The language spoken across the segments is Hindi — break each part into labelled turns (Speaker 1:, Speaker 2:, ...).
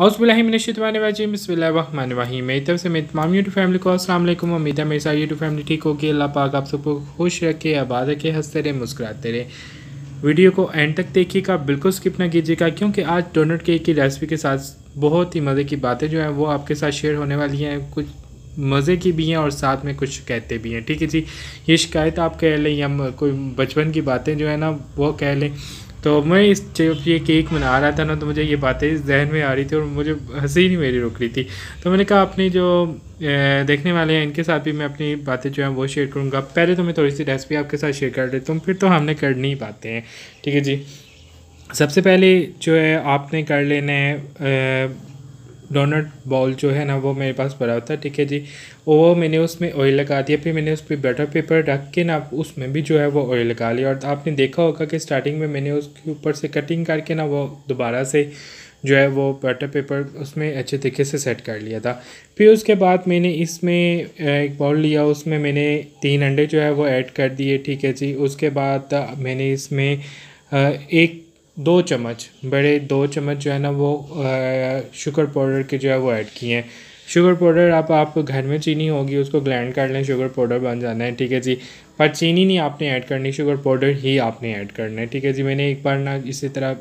Speaker 1: औसबिल्लिमिनशतवानवाजीम बसमीम मेरी तरफ़ से मेरी तमाम यूट्यूब फैमिली को वालेकुम। उम्मीद है मेरी सारी यूट्यूब फैमिली ठीक होगी। अल्लाह पाक आप सबको खुश रखे, आबाद रखे, हँसते रहे, मुस्कुराते रहे। वीडियो को एंड तक देखिएगा। बिल्कुल स्किप ना कीजिएगा, क्योंकि आज डोनट केक की रेसिपी के साथ बहुत ही मज़े की बातें जो हैं, वो आपके साथ शेयर होने वाली हैं। कुछ मज़े की भी हैं और साथ में कुछ कहते भी हैं। ठीक है जी? ये शिकायत आप कह लें या कोई बचपन की बातें जो है ना, वो कह लें। तो मैं इस जब ये केक बना रहा था ना तो मुझे ये बातें जहन में आ रही थी और मुझे हँसी नहीं मेरी रुक रही थी। तो मैंने कहा, अपनी जो देखने वाले हैं, इनके साथ भी मैं अपनी बातें जो हैं, वो शेयर करूँगा। पहले तो मैं थोड़ी सी रेसिपी आपके साथ शेयर कर देता हूँ, फिर तो हमने करनी ही बातें हैं। ठीक है जी? सबसे पहले जो है, आपने कर लेना है डोनट बॉल जो है ना, वो मेरे पास पड़ा होता है, ठीक है जी। वो मैंने उसमें ऑयल लगा दिया, फिर मैंने उस पर बटर पेपर रख के ना, उसमें भी जो है वो ऑयल लगा लिया। और आपने देखा होगा कि स्टार्टिंग में मैंने उसके ऊपर से कटिंग करके ना, वो दोबारा से जो है वो बटर पेपर उसमें अच्छे तरीके से सेट कर लिया था। फिर उसके बाद मैंने इसमें एक बॉल लिया, उसमें मैंने तीन अंडे जो है वो ऐड कर दिए, ठीक है जी। उसके बाद मैंने इसमें एक दो चम्मच, बड़े दो चम्मच जो है ना वो शुगर पाउडर के जो है वो ऐड किए हैं। शुगर पाउडर आप आप घर में चीनी होगी, उसको ग्लैंड कर लें शुगर पाउडर बन जाना है, ठीक है जी। पर चीनी नहीं आपने ऐड करनी शुगर पाउडर ही आपने ऐड करना है, ठीक है जी। मैंने एक बार ना इसी तरह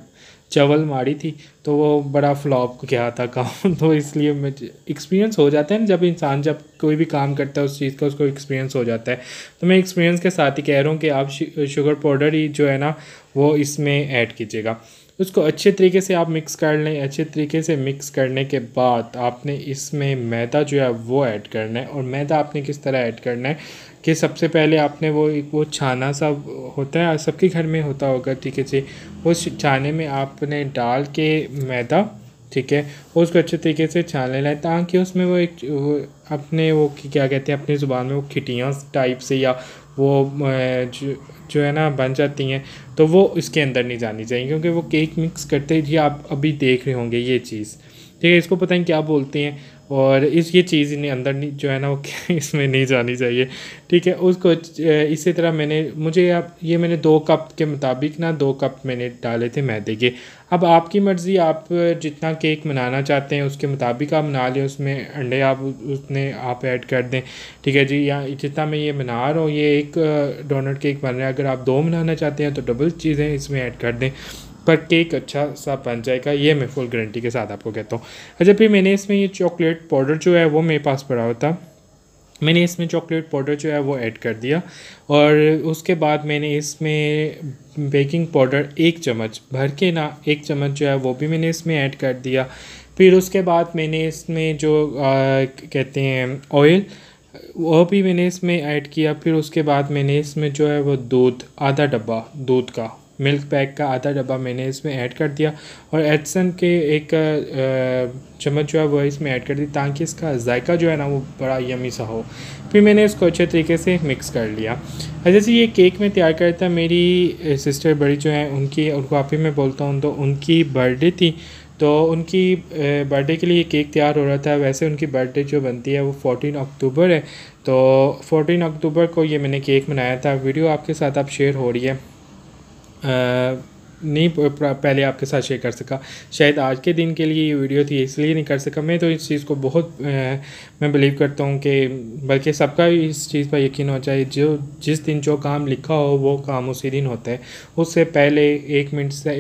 Speaker 1: चवल मारी थी तो वो बड़ा फ्लॉप गया था काम। तो इसलिए मैं एक्सपीरियंस हो जाता है ना जब इंसान जब कोई भी काम करता है उस चीज़ का, उसको एक्सपीरियंस हो जाता है। तो मैं एक्सपीरियंस के साथ ही कह रहा हूँ कि आप शुगर पाउडर ही जो है ना, वो इसमें ऐड कीजिएगा। उसको अच्छे तरीके से आप मिक्स कर लें, अच्छे तरीके से मिक्स करने के बाद आपने इसमें मैदा जो है वो ऐड करना है। और मैदा आपने किस तरह ऐड करना है कि सबसे पहले आपने वो एक, वो छाना सा होता है, सबके घर में होता होगा, ठीक है जी? उस छाने में आपने डाल के मैदा, ठीक है? उसको अच्छे तरीके से छान लेना है ताकि उसमें वो एक, वो अपने वो क्या कहते हैं, अपनी ज़ुबान में वो खिटियाँ टाइप से या वो जो जो है ना, बन जाती हैं तो वो इसके अंदर नहीं जानी चाहिए, क्योंकि वो केक मिक्स करते ही आप अभी देख रहे होंगे ये चीज़। ठीक है, इसको पता नहीं क्या बोलते हैं। और इस ये चीज़ नहीं अंदर नहीं, जो है ना, वो इसमें नहीं जानी चाहिए। ठीक है, उसको इसी तरह मैंने, मुझे आप, ये मैंने दो कप के मुताबिक ना, दो कप मैंने डाले थे मैदे के। अब आपकी मर्ज़ी, आप जितना केक बनाना चाहते हैं, उसके मुताबिक आप बना लें, उसमें अंडे आप उसने, आप ऐड कर दें। ठीक है जी, या जितना मैं ये बना रहा हूँ, ये एक डोनट केक बन रहा है। अगर आप दो बनाना चाहते हैं तो डबल चीज़ें इसमें ऐड कर दें। पर केक अच्छा सा बन जाएगा ये मैं फुल गारंटी के साथ आपको कहता हूँ। अच्छा फिर मैंने इसमें ये चॉकलेट पाउडर जो है वो मेरे पास पड़ा होता मैंने इसमें चॉकलेट पाउडर जो है वो ऐड कर दिया और उसके बाद मैंने इसमें बेकिंग पाउडर एक चम्मच भर के ना एक चम्मच जो है वो भी मैंने इसमें ऐड कर दिया। फिर उसके बाद मैंने इसमें जो आ, कहते हैं ऑयल वो भी मैंने इसमें ऐड किया। फिर उसके बाद मैंने इसमें जो है वो दूध आधा डब्बा दूध का। मिल्क पैक का आधा डब्बा मैंने इसमें ऐड कर दिया और एडसन के एक चम्मच जो है वो इसमें ऐड कर दी ताकि इसका जायका जो है ना वो बड़ा यमी सा हो। फिर मैंने इसको अच्छे तरीके से मिक्स कर लिया। जैसे ये केक में तैयार करता, मेरी सिस्टर बड़ी जो है, उनकी, उनको आप ही मैं बोलता हूँ तो उनकी बर्थडे थी तो उनकी बर्थडे के लिए केक तैयार हो रहा था। वैसे उनकी बर्थडे जो बनती है वो फोर्टीन अक्टूबर है तो फोर्टीन अक्टूबर को ये मैंने केक बनाया था। वीडियो आपके साथ अब शेयर हो रही है। नहीं पहले आपके साथ शेयर कर सका। शायद आज के दिन के लिए ये वीडियो थी इसलिए नहीं कर सका। मैं तो इस चीज़ को बहुत आ, मैं बिलीव करता हूँ कि बल्कि सबका इस चीज़ पर यकीन होना चाहिए। जो जिस दिन जो काम लिखा हो वो काम उसी दिन होता है। उससे पहले एक मिनट से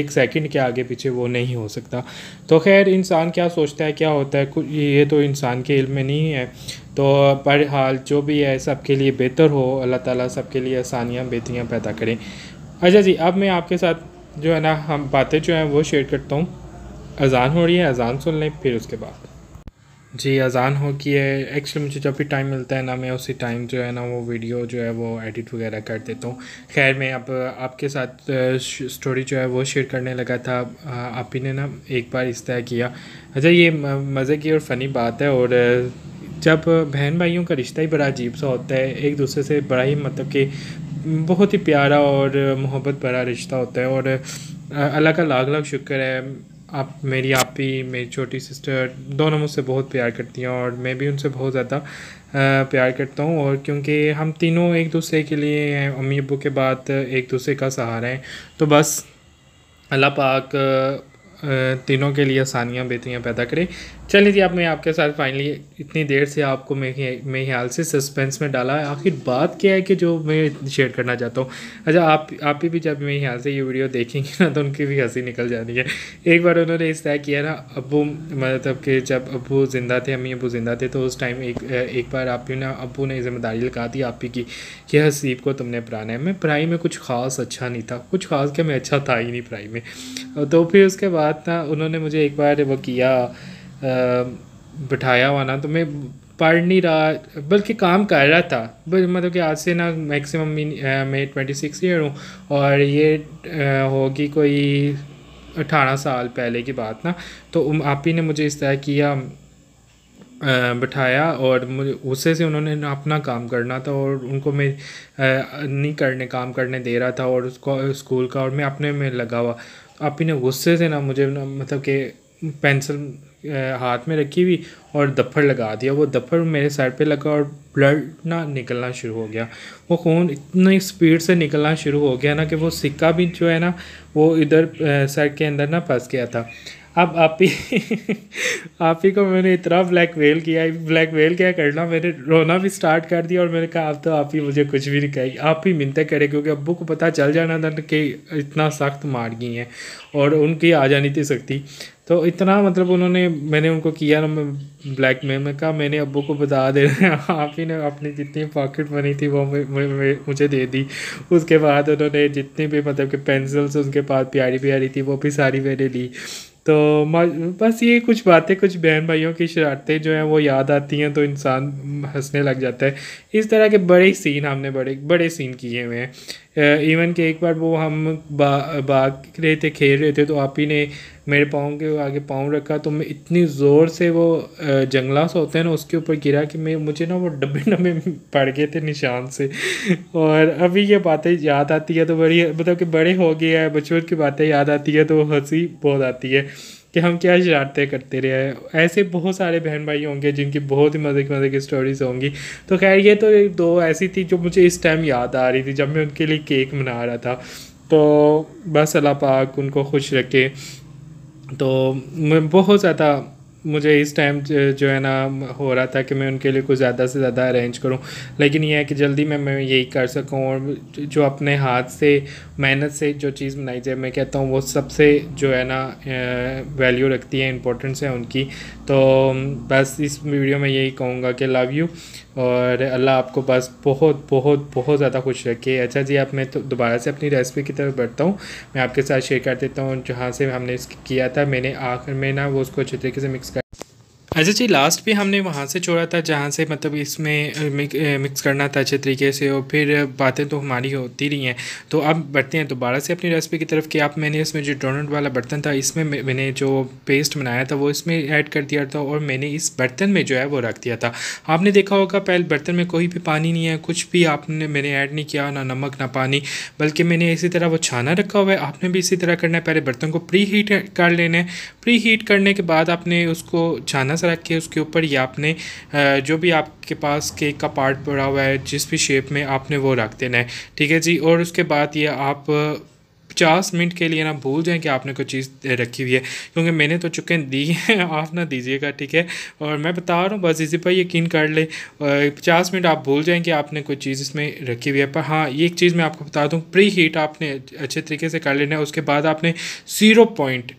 Speaker 1: एक सेकंड के आगे पीछे वो नहीं हो सकता। तो खैर इंसान क्या सोचता है क्या होता है कुछ ये तो इंसान के इल्म में नहीं है। तो पर हाल जो भी है सबके लिए बेहतर हो। अल्लाह ताला सबके लिए आसानियाँ बेहतरियाँ पैदा करें। अच्छा जी, अब मैं आपके साथ जो है ना, हम बातें जो हैं वो शेयर करता हूँ। अज़ान हो रही है, अज़ान सुन लें, फिर उसके बाद। जी, अज़ान हो की है। एक्चुअली मुझे जब भी टाइम मिलता है ना, मैं उसी टाइम जो है ना, वो वीडियो जो है, वो एडिट वगैरह कर देता हूँ। खैर, मैं अब, आपके साथ स्टोरी जो है, वो शेयर करने लगा था। आप ही ने ना, एक बार इस तरह किया। अच्छा ये मज़े की और फ़नी बात है और, जब बहन भाइयों का रिश्ता ही बड़ा अजीब सा होता है, एक दूसरे से बड़ा ही मतलब कि बहुत ही प्यारा और मोहब्बत भरा रिश्ता होता है और अल्लाह का लाख लाख शुक्र है। आप, मेरी आप ही मेरी छोटी सिस्टर दोनों मुझसे बहुत प्यार करती हैं और मैं भी उनसे बहुत ज़्यादा प्यार करता हूँ और क्योंकि हम तीनों एक दूसरे के लिए अम्मी अबू के बाद एक दूसरे का सहारा हैं। तो बस, अल्लाह पाक तीनों के लिए आसानियाँ बेहतरियाँ पैदा करे। चलिए जी, अब मैं आपके साथ फाइनली इतनी देर से आपको मेरे ख्याल से सस्पेंस में डाला। है आखिर बात क्या है कि जो मैं शेयर करना चाहता हूँ? अच्छा आप आप भी जब मेरे ख्याल से ये वीडियो देखेंगे ना तो उनकी भी हँसी निकल जाती है। एक बार उन्होंने इस तय किया ना, अबू मतलब कि जब अबू ज़िंदा थे, अम्मी अबू ज़िंदा थे तो उस टाइम एक एक बार आप ही ना, अबू ने ज़िम्मेदारी लगा दी आप ही की, कि हसीब को तुमने पढ़ाना है। मैं पढ़ाई में कुछ ख़ास अच्छा नहीं था। कुछ ख़ास क्या, मैं अच्छा था ही नहीं पढ़ाई में। तो फिर उसके बाद ना, उन्होंने मुझे एक बार वो किया बिठाया हुआ ना तो मैं पढ़ नहीं रहा, बल्कि काम कर रहा था। मतलब कि आज से ना मैक्सिमम मैं ट्वेंटी सिक्स ईयर हूँ, और ये होगी कोई अठारह साल पहले की बात ना। तो आप ही ने मुझे इस तरह किया बिठाया, और मुझे उससे से उन्होंने अपना काम करना था, और उनको मैं नहीं करने, काम करने दे रहा था, और उसको, स्कूल का, और मैं अपने में लगा हुआ। आप ही ने गुस्से से ना मुझे ना मतलब कि पेंसिल हाथ में रखी हुई और दफ़र लगा दिया। वो दफ़र मेरे सर पे लगा और ब्लड ना निकलना शुरू हो गया। वो खून इतनी स्पीड से निकलना शुरू हो गया ना कि वो सिक्का भी जो है ना, वो इधर सर के अंदर ना फंस गया था। अब आप ही आप ही को मैंने इतना ब्लैक वेल किया ब्लैक वेल क्या, करना मैंने रोना भी स्टार्ट कर दिया और मैंने कहा, अब तो आप ही मुझे कुछ भी नहीं कही, आप ही मिनते करे, क्योंकि अब्बू को पता चल जाना था कि इतना सख्त मार गई हैं। और उनकी आ जानी थी सकती तो इतना मतलब उन्होंने, मैंने उनको किया ना ब्लैक में कहा, मैंने अब्बू को बता दे आप ही ने अपनी जितनी पॉकेट मनी थी, वो मुझे दे दी। उसके बाद उन्होंने जितनी भी मतलब कि पेंसिल्स उनके पास प्यारी प्यारी थी, वो भी सारी मैंने ली। तो बस ये कुछ बातें, कुछ बहन भाइयों की शरारतें जो हैं, वो याद आती हैं तो इंसान हंसने लग जाता है। इस तरह के बड़े सीन हमने बड़े बड़े सीन किए हुए हैं। इवन कि एक बार वो हम बा रहे थे, खेल रहे थे तो आप ही ने मेरे पाँव के आगे पाँव रखा तो मैं इतनी ज़ोर से वो जंगलास होते हैं ना, उसके ऊपर गिरा कि मैं, मुझे ना वो डब्बे डब्बे पड़ गए थे निशान से। और अभी ये बातें याद आती है तो बड़ी मतलब कि बड़े हो गए हैं, बचपन की बातें याद आती है तो हँसी बहुत आती है। कि हम क्या शरारतें करते रहे ऐसे बहुत सारे बहन भाई होंगे जिनकी बहुत ही मज़े की मज़े की स्टोरीज होंगी। तो खैर, ये तो एक दो ऐसी थी जो मुझे इस टाइम याद आ रही थी, जब मैं उनके लिए केक मना रहा था। तो बस अल्लाह पाक उनको खुश रखे। तो मैं बहुत ज़्यादा मुझे इस टाइम जो है ना, हो रहा था कि मैं उनके लिए कुछ ज़्यादा से ज़्यादा अरेंज करूँ। लेकिन यह है कि जल्दी में, मैं यही कर सकूँ और जो अपने हाथ से, मेहनत से जो चीज़ बनाई जाए, मैं कहता हूँ वो सबसे जो है ना वैल्यू रखती है इंपॉर्टेंस है उनकी। तो बस इस वीडियो में यही कहूँगा कि लव यू और अल्लाह आपको बस बहुत बहुत बहुत ज़्यादा खुश रखे। अच्छा जी, अब मैं तो दोबारा से अपनी रेसिपी की तरफ़ बढ़ता हूँ। मैं आपके साथ शेयर कर देता हूँ, जहाँ से हमने किया था। मैंने आखिर में ना वो उसको अच्छे तरीके से मिक्स कर अच्छा जी लास्ट भी हमने वहाँ से छोड़ा था जहाँ से मतलब इसमें मिक, मिक्स करना था अच्छे तरीके से और फिर बातें तो हमारी होती रही हैं। तो अब बढ़ते हैं दोबारा से अपनी रेसिपी की तरफ़ कि आप मैंने इसमें जो डोनट वाला बर्तन था इसमें मैंने जो पेस्ट बनाया था वो इसमें ऐड कर दिया था और मैंने इस बर्तन में जो है वो रख दिया था। आपने देखा होगा पहले बर्तन में कोई भी पानी नहीं है कुछ भी आपने मैंने ऐड नहीं किया ना नमक ना पानी बल्कि मैंने इसी तरह वो छाना रखा हुआ है। आपने भी इसी तरह करना है पहले बर्तन को प्री हीट कर लेना है। प्री हीट करने के बाद आपने उसको छाना सा रख के उसके ऊपर ये आपने जो भी आपके पास केक का पार्ट पड़ा हुआ है, जिस भी शेप में आपने वो रख देना है। ठीक है जी? और उसके बाद ये आप पचास मिनट के लिए ना भूल जाएँ कि आपने कोई चीज़ रखी हुई है। क्योंकि मैंने तो चुके दी हैं, आप ना दीजिएगा, ठीक है? और मैं बता रहा हूँ, बस इसी पर यकीन कर ले। पचास मिनट आप भूल जाएँ कि आपने कोई चीज़ इसमें रखी हुई है। पर हाँ ये एक चीज़ मैं आपको बता दूँ प्री हीट आपने अच्छे तरीके से कर लेना है। उसके बाद आपने ज़ीरो पॉइंट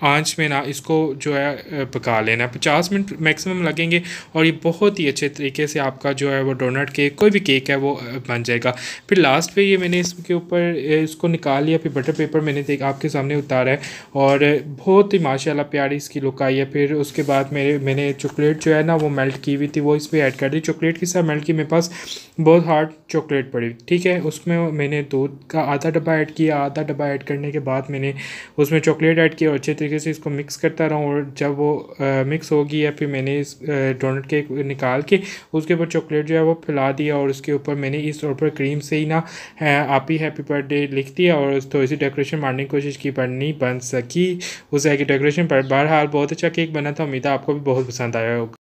Speaker 1: आँच में ना इसको जो है पका लेना है। पचास मिनट मैक्सिमम लगेंगे और ये बहुत ही अच्छे तरीके से आपका जो है वो डोनट केक, कोई भी केक है वो बन जाएगा। फिर लास्ट पे ये मैंने इसके ऊपर इसको निकाल लिया, फिर बटर पेपर मैंने देख आपके सामने उतारा है और बहुत ही माशाल्लाह प्यारी इसकी लुक आई है। फिर उसके बाद मेरे, मैंने चॉकलेट जो है ना वो मेल्ट की हुई थी, वो इस पर ऐड कर दी। चॉकलेट के साथ मेल्ट की मेरे पास बहुत हार्ड चॉकलेट पड़ी, ठीक है? उसमें मैंने दूध का आधा डब्बा ऐड किया, आधा डब्बा ऐड करने के बाद मैंने उसमें चॉकलेट ऐड किया और अच्छे तरीके से इसको मिक्स करता रहा और जब वो आ, मिक्स होगी या फिर मैंने इस डोनट केक निकाल के उसके ऊपर चॉकलेट जो है वो फैला दिया और उसके ऊपर मैंने इस तौर पर क्रीम से ही ना आप ही हैप्पी बर्थडे लिख दिया और थोड़ी सी डेकोरेशन मारने की कोशिश की पर नहीं बन सकी। उस की डेकोरेशन पर बहरहाल बहुत अच्छा केक बना था। उम्मीद है आपको भी बहुत पसंद आया होगा।